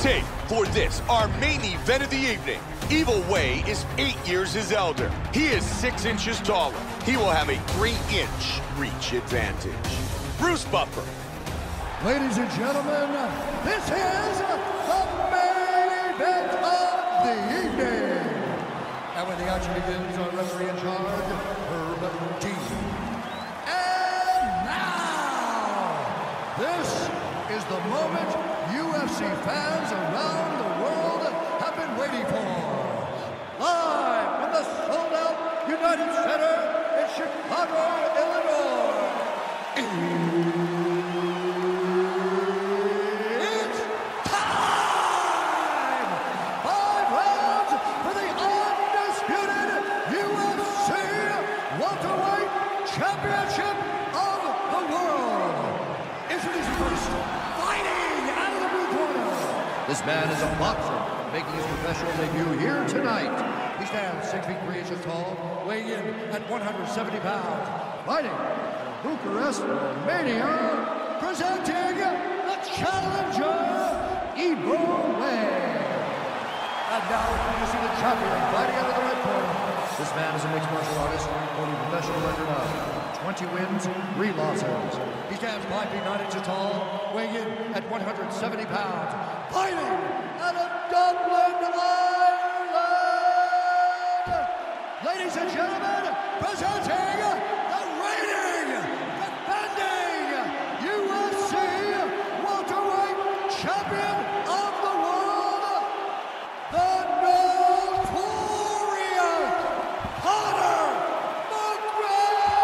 tape for this, our main event of the evening. Evil Way is eight years his elder. He is six inches taller. He will have a three-inch reach advantage. Bruce Buffer. Ladies and gentlemen, this is the main event of the evening. And when the action begins, our referee in charge, Herb Dean. Is the moment UFC fans around the world have been waiting for. Live from the sold-out United Center in Chicago, Illinois. This man is a boxer, making his professional debut here tonight. He stands six feet three inches tall, weighing in at 170 pounds. Fighting Bucharest, Romania, presenting the challenger, Evo Way. And now you see the champion fighting out of the red corner. This man is a mixed martial artist holding professional record of 20 wins, 3 losses. He stands 5 feet 9 inches tall, weighing in at 170 pounds. Fighting out of Dublin, Ireland! Ladies and gentlemen, presenting the reigning, defending UFC welterweight champion of the world, the notorious Conor McGregor!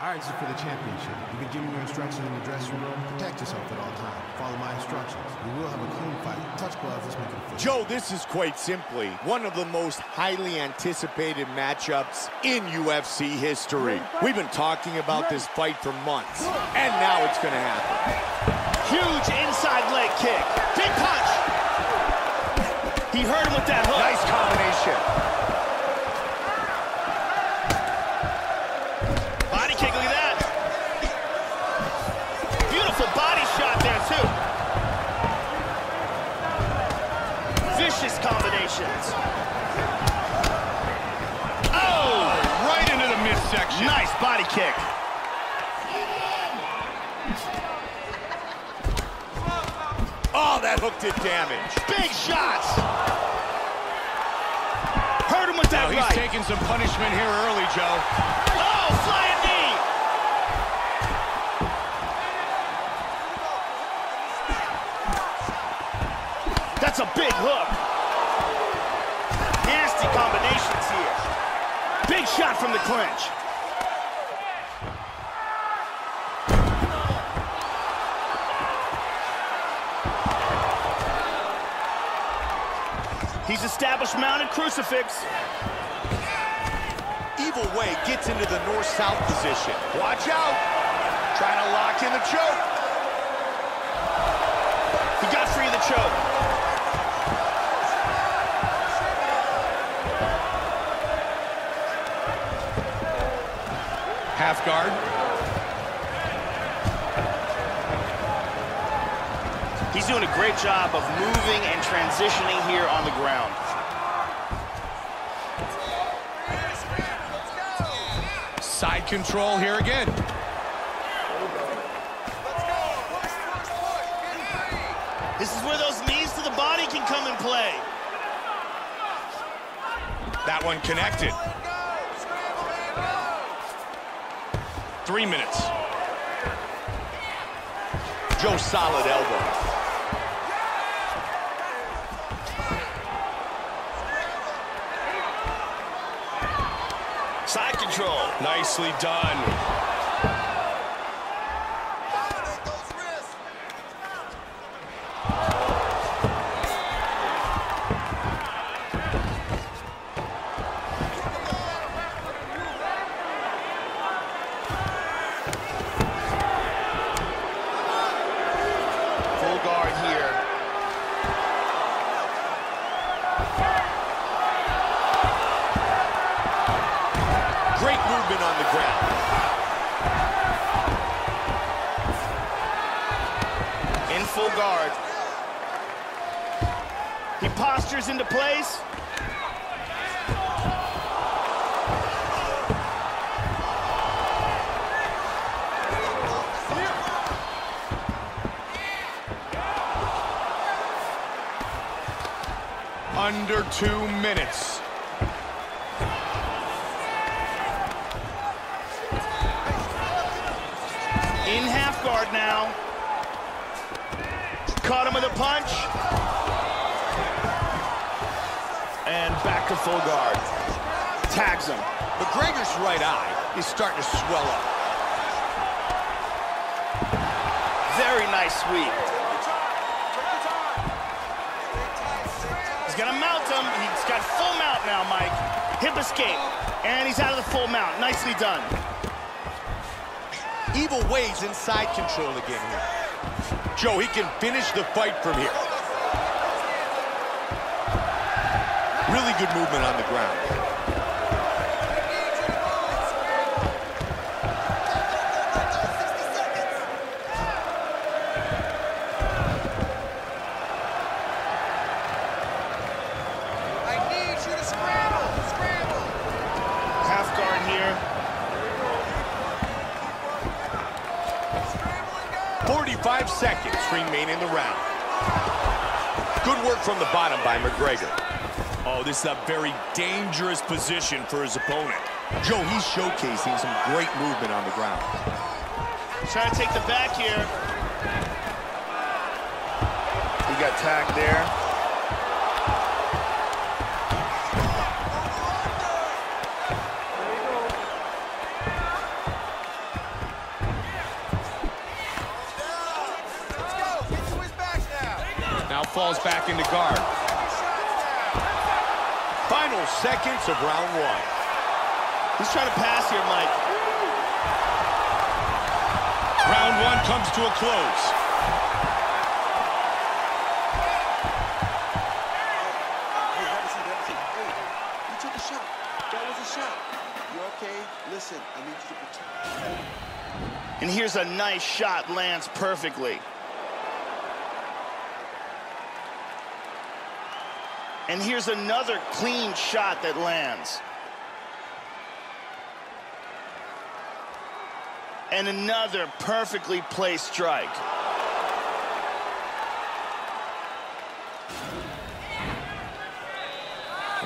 All right, this is for the championship. You can give me your instructions in the dressing room. Protect yourself at all times. Follow my instructions. We will have a clean fight. Touch gloves. Let's make it official. Joe, this is quite simply one of the most highly anticipated matchups in UFC history. We've been talking about this fight for months, and now it's going to happen. Huge inside leg kick. Big punch. He hurt him with that hook. Nice combination. Oh, that hook did damage. Big shots. Hurt him with that Now, he's right. taking some punishment here early, Joe. Oh, flying knee. That's a big hook. Nasty combinations here. Big shot from the clinch. He's established mounted crucifix. Evil Way gets into the north-south position. Watch out. Trying to lock in the choke. He got free of the choke. Half guard. He's doing a great job of moving and transitioning here on the ground. Side control here again. This is where those knees to the body can come and play. That one connected. Three minutes. Joe solid elbow. Side control. Nicely done. The ground. In full guard. He postures into place. Under two minutes. Guard now. Caught him with a punch. And back to full guard. Tags him. McGregor's right eye is starting to swell up. Very nice sweep. He's gonna mount him. He's got full mount now, Mike. Hip escape. And he's out of the full mount. Nicely done. Evil Way's inside control again here. Joe, he can finish the fight from here. Really good movement on the ground. Remain in the round. Good work from the bottom by McGregor. Oh, this is a very dangerous position for his opponent. Joe, he's showcasing some great movement on the ground. Trying to take the back here. He got tagged there. Falls back into guard. Final seconds of round one. He's trying to pass here, Mike. Round one comes to a close. Hey, have a seat, have a seat. Hey, you took a shot. That was a shot. You okay? Listen, I need you to protect. And here's a nice shot, lands perfectly. And here's another clean shot that lands. And another perfectly placed strike.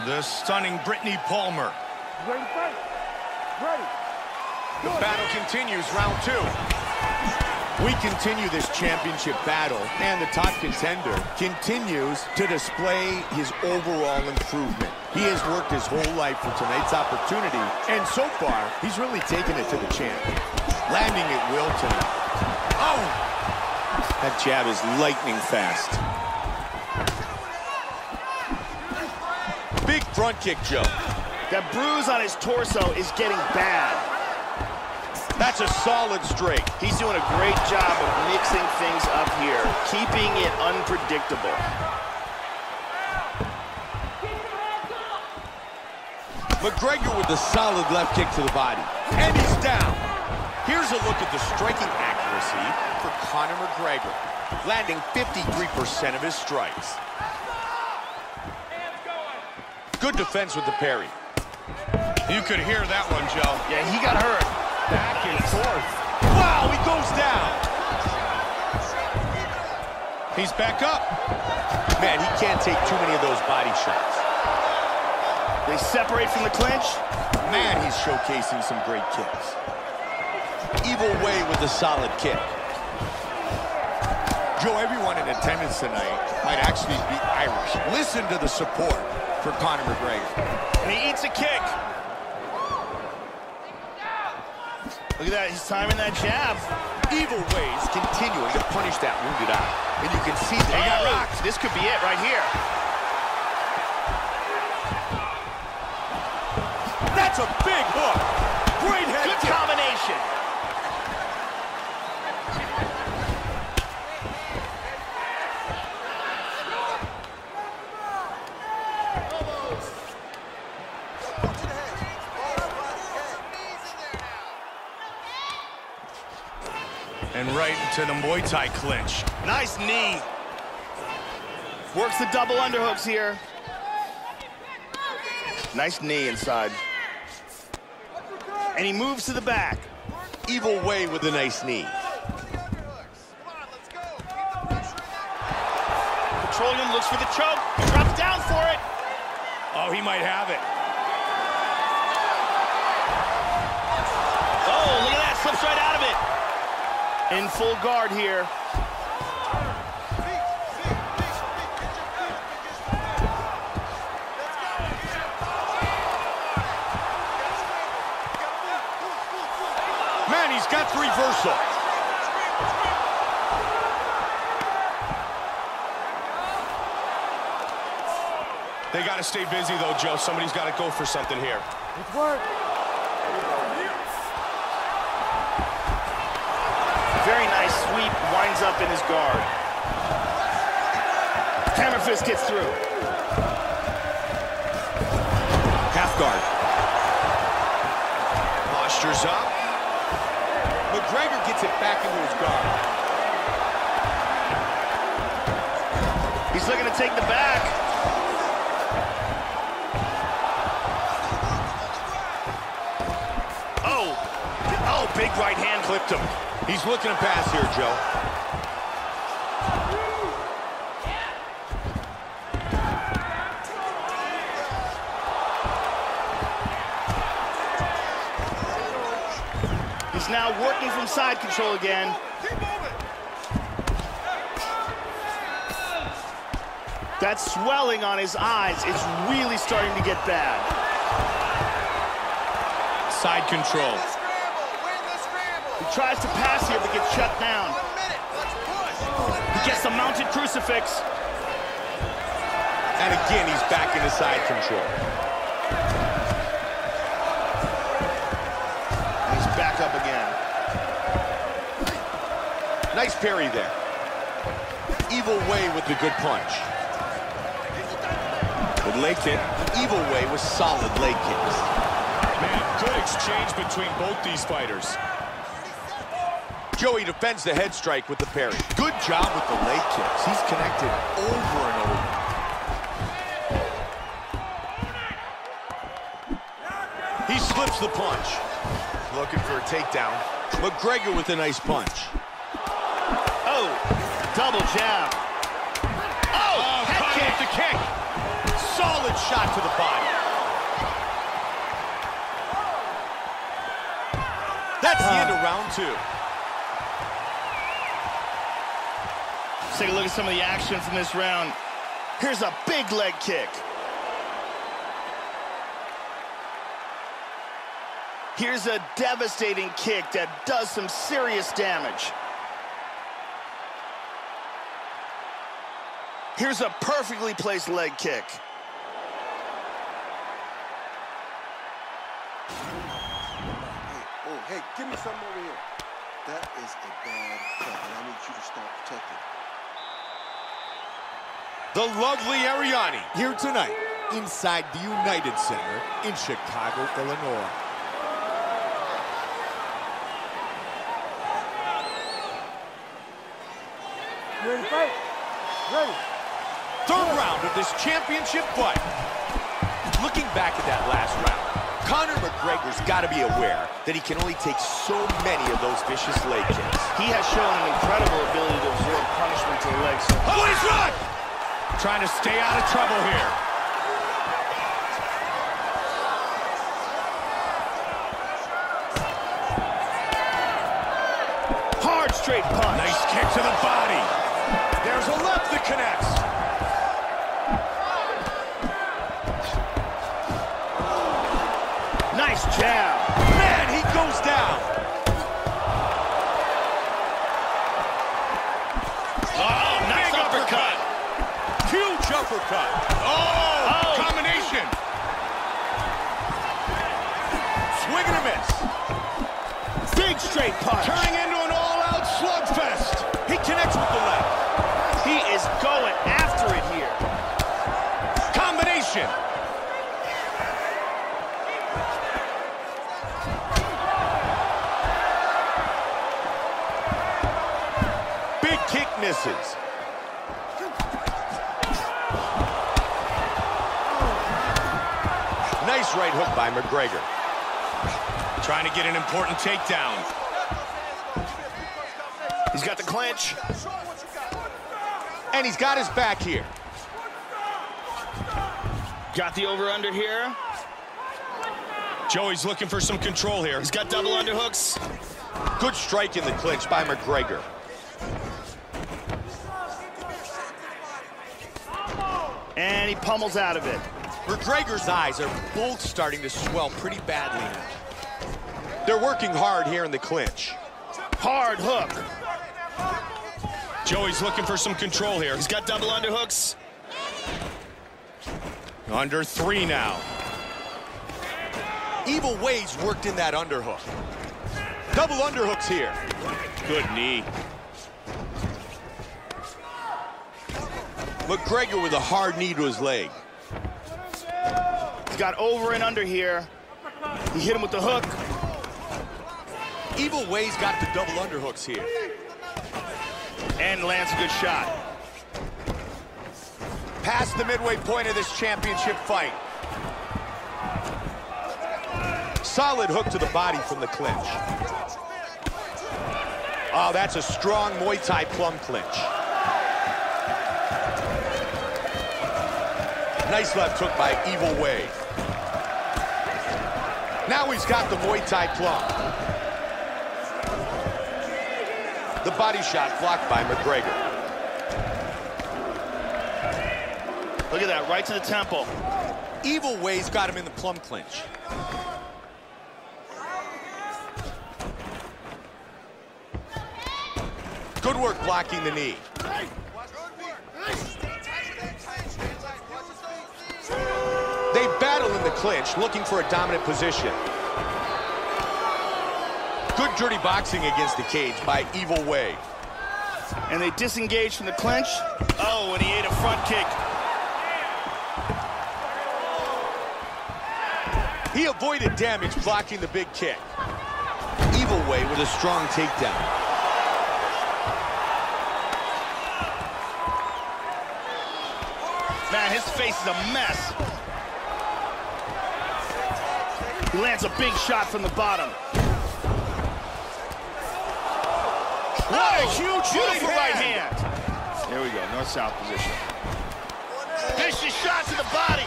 The stunning Brittany Palmer. Ready fight? Ready. The battle continues, round two. We continue this championship battle, and the top contender continues to display his overall improvement. He has worked his whole life for tonight's opportunity, and so far, he's really taken it to the champ. Landing at will tonight. Oh! That jab is lightning fast. Big front kick, Joe. That bruise on his torso is getting bad. That's a solid straight. He's doing a great job of mixing things up here, keeping it unpredictable. McGregor with a solid left kick to the body. And he's down. Here's a look at the striking accuracy for Conor McGregor, landing 53% of his strikes. Good defense with the parry. You could hear that one, Joe. Yeah, he got hurt. Forth. Wow, he goes down. He's back up. Man, he can't take too many of those body shots. They separate from the clinch. Man, he's showcasing some great kicks. Evil Way with a solid kick. Joe, everyone in attendance tonight might actually be Irish. Listen to the support for Conor McGregor. And he eats a kick. Look at that, he's timing that jab. Evil Ways continuing to punish that wounded eye. And you can see that He got oh. rocked. This could be it right here. That's a big hook. Great head Good kick. combination. And right into the Muay Thai clinch. Nice knee. Works the double underhooks here. Nice knee inside. And he moves to the back. Evil Way with a nice knee. Petroleum looks for the choke. He drops down for it. Oh, he might have it. Oh, look at that. Slips right out of it. In full guard here. Man, he's got the reversal. They got to stay busy, though, Joe. Somebody's got to go for something here. It's work. Very nice sweep. Winds up in his guard. Hammer fist gets through. Half guard. Postures up. McGregor gets it back into his guard. He's looking to take the back. Oh, oh, big right hand clipped him. He's looking to pass here, Joe. Side control again. That swelling on his eyes is really starting to get bad. Side control. He tries to pass here, but gets shut down. He gets a mounted crucifix. And again, he's back into side control. Nice parry there. Evil Way with the good punch. Good leg kick. Evil Way with solid leg kicks. Man, good exchange between both these fighters. Joey defends the head strike with the parry. Good job with the leg kicks. He's connected over and over. He slips the punch. Looking for a takedown. McGregor with a nice punch. Oh, double jab. Oh, Oh, head kick. the kick. Solid shot to the body. That's the end of round two. Let's take a look at some of the action from this round. Here's a big leg kick. Here's a devastating kick that does some serious damage. Here's a perfectly placed leg kick. Oh, hey, give me something over here. That is a bad cut, and I need you to start protecting. The lovely Arianny here tonight inside the United Center in Chicago, Illinois. You ready to fight? Ready. Third round of this championship fight. Looking back at that last round, Conor McGregor's got to be aware that he can only take so many of those vicious leg kicks. He has shown an incredible ability to absorb punishment to the legs. So Oh, he's run! Trying to stay out of trouble here. Misses. Nice right hook by McGregor. Trying to get an important takedown. He's got the clinch. And he's got his back here. Got the over-under here. Joey's looking for some control here. He's got double underhooks. Good strike in the clinch by McGregor. And he pummels out of it. McGregor's eyes are both starting to swell pretty badly. They're working hard here in the clinch. Hard hook. Joey's looking for some control here. He's got double underhooks. Under three now. Evil Ways worked in that underhook. Double underhooks here. Good knee. McGregor with a hard knee to his leg. He's got over and under here. He hit him with the hook. Evil Ways got the double underhooks here. And lands a good shot. Past the midway point of this championship fight. Solid hook to the body from the clinch. Oh, that's a strong Muay Thai plum clinch. Nice left hook by Evil Way. Now he's got the Muay Thai plum. The body shot blocked by McGregor. Look at that, right to the temple. Evil Way's got him in the plum clinch. Good work blocking the knee. Clinch, looking for a dominant position. Good dirty boxing against the cage by Evil Way. And they disengage from the clinch. Oh, and he ate a front kick. He avoided damage blocking the big kick. Evil Way with a strong takedown. Man, his face is a mess. He lands a big shot from the bottom. What a huge, beautiful right hand. There we go, north-south position. Vicious shot to the body.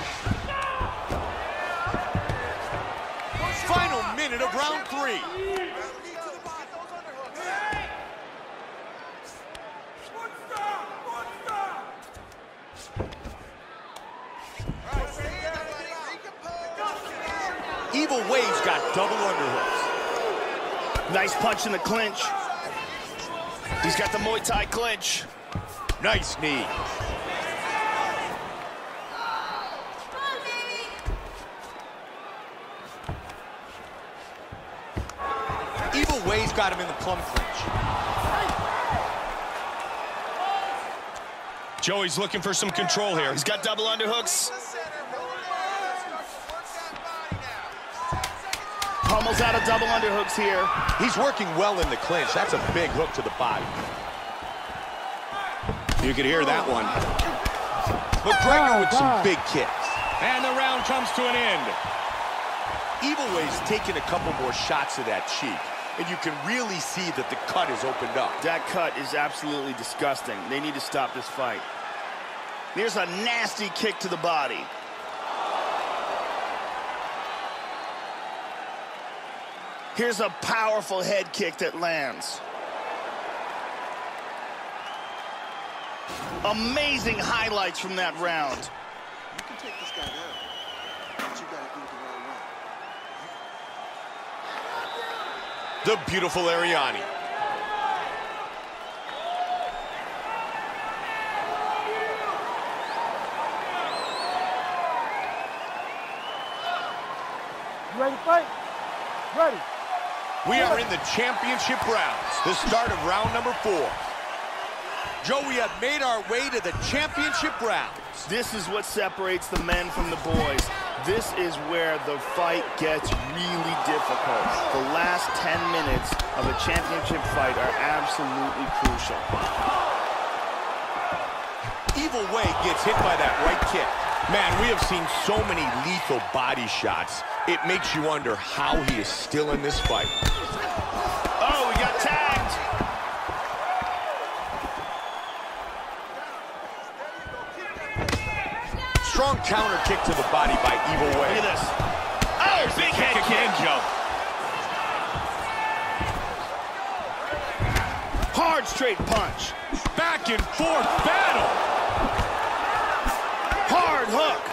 Final minute of round three. Evil Ways got double underhooks. Nice punch in the clinch. He's got the Muay Thai clinch. Nice knee. Evil Ways got him in the plum clinch. Joey's looking for some control here. He's got double underhooks. Pummels out of double underhooks here. He's working well in the clinch. That's a big hook to the body. You could hear that one. McGregor oh, with some big kicks. And the round comes to an end. Evil Ways taking a couple more shots to that cheek, and you can really see that the cut is opened up. That cut is absolutely disgusting. They need to stop this fight. There's a nasty kick to the body. Here's a powerful head kick that lands. Amazing highlights from that round. You can take this guy down, but you gotta do it the right way. The beautiful Arianny. You ready to fight? Ready. We are in the championship rounds, the start of round number four. Joe, we have made our way to the championship rounds. This is what separates the men from the boys. This is where the fight gets really difficult. The last 10 minutes of a championship fight are absolutely crucial. Evil Way gets hit by that right kick. Man, we have seen so many lethal body shots. It makes you wonder how he is still in this fight. Strong counter kick to the body by Evil Way. Look at this. Oh, big head kick. Again, Joe. Hard straight punch. Back and forth battle. Hard hook.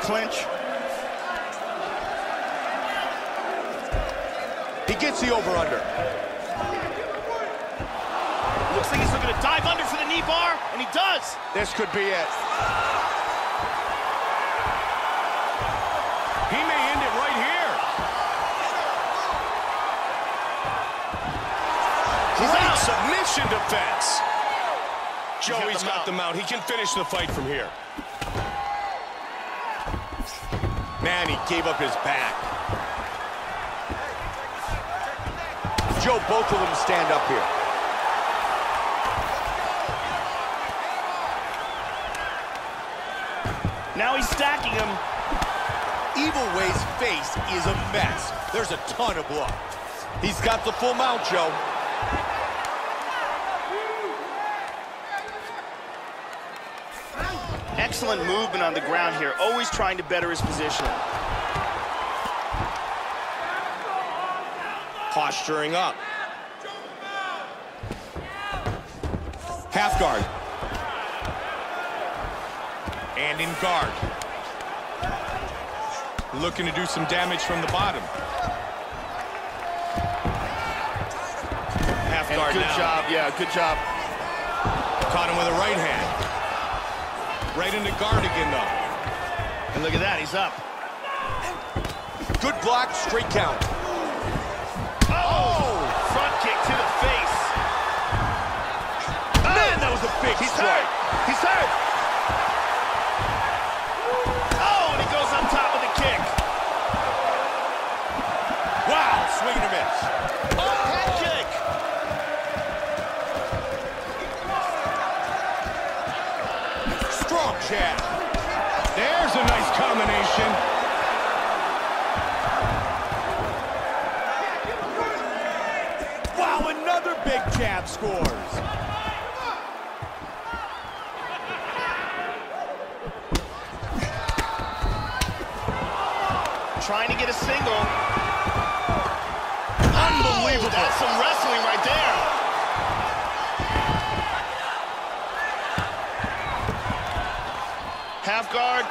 Clinch. He gets the over-under. Looks like he's looking to dive under for the knee bar, and he does. This could be it. He may end it right here. He's Great out. submission defense. Joey's got the mount. He can finish the fight from here. Man, he gave up his back. Joe, both of them stand up here. Now he's stacking him. Evil Way's face is a mess. There's a ton of blood. He's got the full mount, Joe. Excellent movement on the ground here, always trying to better his position. Posturing up. Half guard. And in guard. Looking to do some damage from the bottom. Half And guard good now. job, yeah, good job. Caught him with a right hand. Right into guard again, though. And look at that, he's up. Good block, straight count. Oh! Front kick to the face. Man, that was a big He's strike. hurt. He's hurt. Strong. There's a nice combination. Wow, another big jab scores. Trying to get a single. Unbelievable. that's some wrestling right there. Half guard.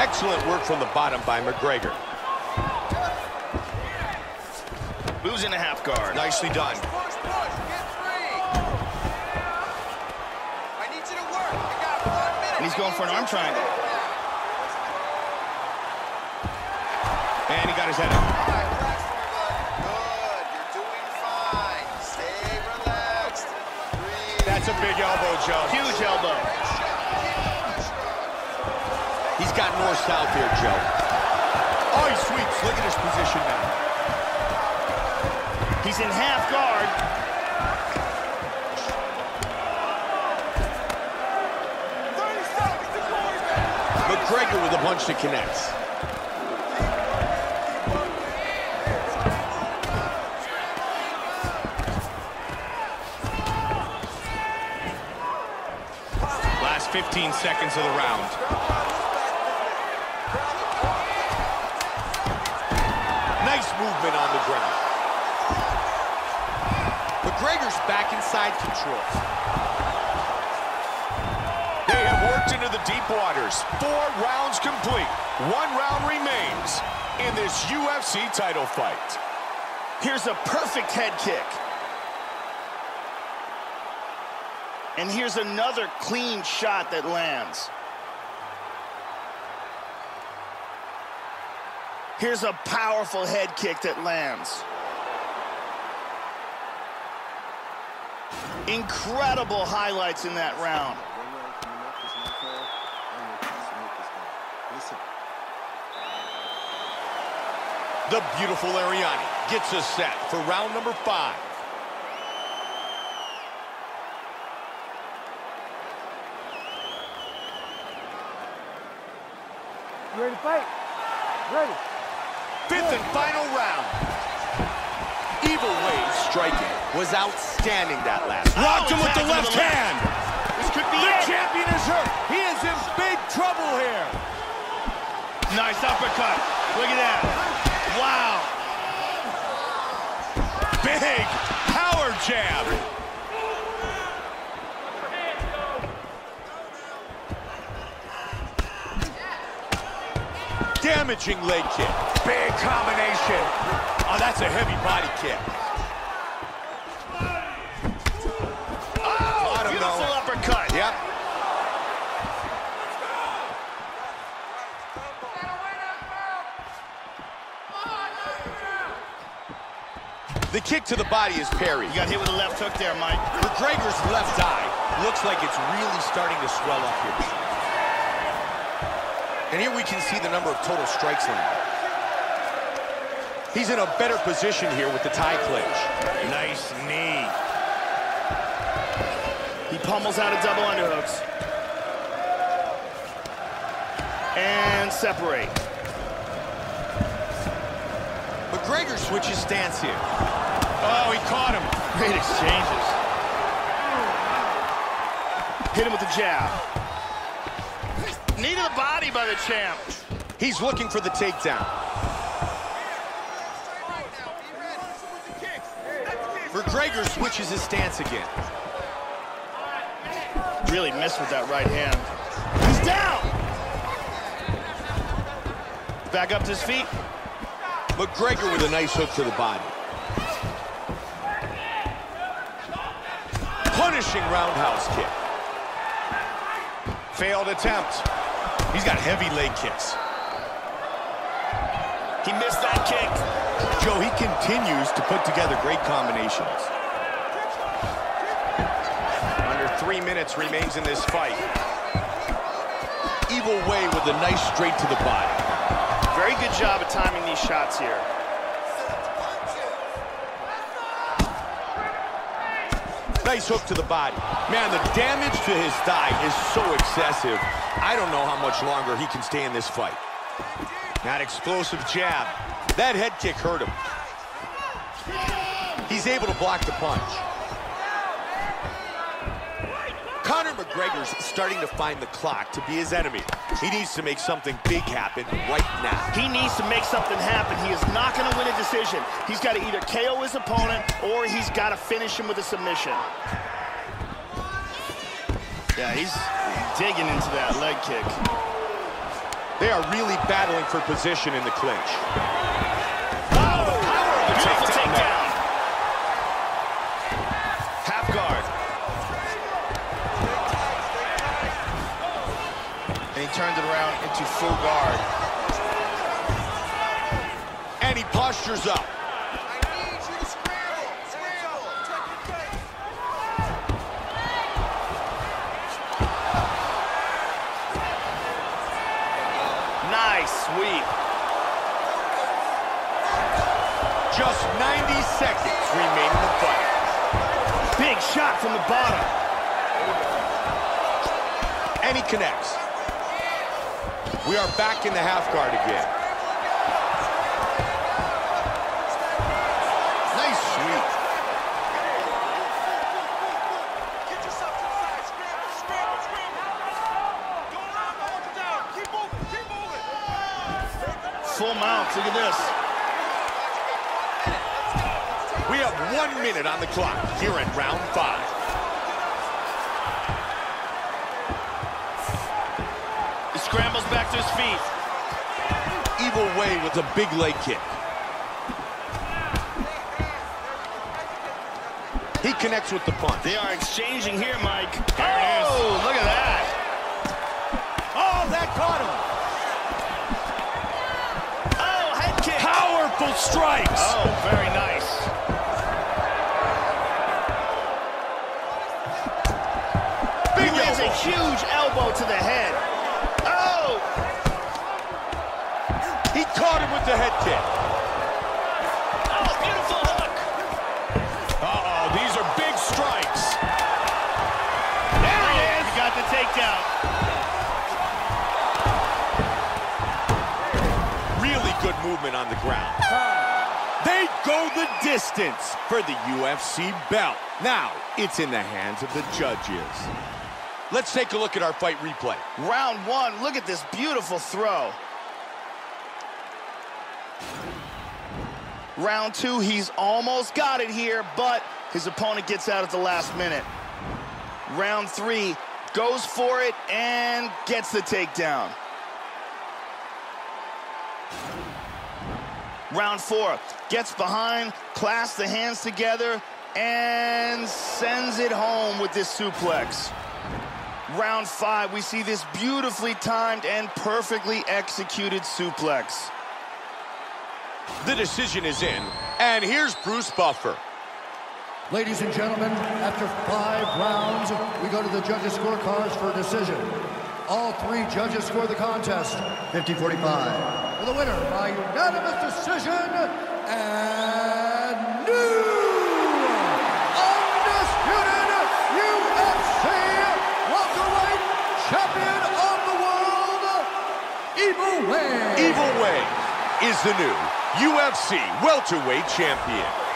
Excellent work from the bottom by McGregor. Moves into half guard. Nicely done. Push, push, get three. I need you to work. You got one minute. And he's going for an arm triangle. And he got his head up. All right, relax, everybody. Good. You're doing fine. Stay relaxed. Breathe. That's a big elbow, Joe. Huge elbow. Got north-south here, Joe. Oh, he sweeps. Look at his position now. He's in half guard. McGregor with a punch that connects. Last 15 seconds of the round. Nice movement on the ground. McGregor's back inside control. They have worked into the deep waters. Four rounds complete. One round remains in this UFC title fight. Here's a perfect head kick. And here's another clean shot that lands. Here's a powerful head kick that lands. Incredible highlights in that round. The beautiful Arianny gets us set for round number five. You ready to fight? Ready. Fifth and final round. Evil Wave striking was outstanding that last. Rocked him with the left the hand. This could be The it. champion is hurt. He is in big trouble here. Nice uppercut. Look at that. Wow. Big power jab. Damaging leg kick. Big combination. Oh, that's a heavy body kick. Oh, beautiful though. uppercut. Yep. The kick to the body is parried. You got hit with a left hook there, Mike. McGregor's left eye looks like it's really starting to swell up here. And here we can see the number of total strikes landed. He's in a better position here with the Thai clinch. Nice knee. He pummels out of double underhooks. And separate. McGregor switches stance here. Oh, he caught him. Great exchanges. Hit him with the jab. Knee to the body by the champ. He's looking for the takedown. McGregor switches his stance again. Really missed with that right hand. He's down! Back up to his feet. McGregor with a nice hook to the body. Punishing roundhouse kick. Failed attempt. He's got heavy leg kicks. He missed that kick. Joe, he continues to put together great combinations. Under three minutes remains in this fight. Evil Way with a nice straight to the body. Very good job of timing these shots here. Nice hook to the body. Man, the damage to his thigh is so excessive. I don't know how much longer he can stay in this fight. That explosive jab. That head kick hurt him. He's able to block the punch. Conor McGregor's starting to find the clock to be his enemy. He needs to make something big happen right now. He needs to make something happen. He is not going to win a decision. He's got to either KO his opponent or he's got to finish him with a submission. Yeah, he's digging into that leg kick. They are really battling for position in the clinch. Oh, power of the Beautiful takedown. Half guard. And he turned it around into full guard. And he postures up. Just 90 seconds remain in the fight. Big shot from the bottom. And he connects. We are back in the half guard again. Nice sweep. Full mount. Look at this. One minute on the clock here in round five. He scrambles back to his feet. Evil Way with a big leg kick. He connects with the punch. They are exchanging here, Mike. oh, look at that. Oh, that caught him. Oh, head kick. Powerful strikes. Oh, very nice. Huge elbow to the head. Oh! He caught him with the head kick. Oh, beautiful hook. Uh-oh, these are big strikes. There he is. He got the takedown. Really good movement on the ground. They go the distance for the UFC belt. Now, it's in the hands of the judges. Let's take a look at our fight replay. Round one, look at this beautiful throw. Round two, he's almost got it here, but his opponent gets out at the last minute. Round three, goes for it and gets the takedown. Round four, gets behind, clasps the hands together, and sends it home with this suplex. Round five, we see this beautifully timed and perfectly executed suplex. The decision is in, and here's Bruce Buffer. Ladies and gentlemen, after five rounds, we go to the judges' scorecards for a decision. All three judges score the contest 50-45. For the winner by unanimous decision, and Evil Way. Is the new UFC welterweight champion.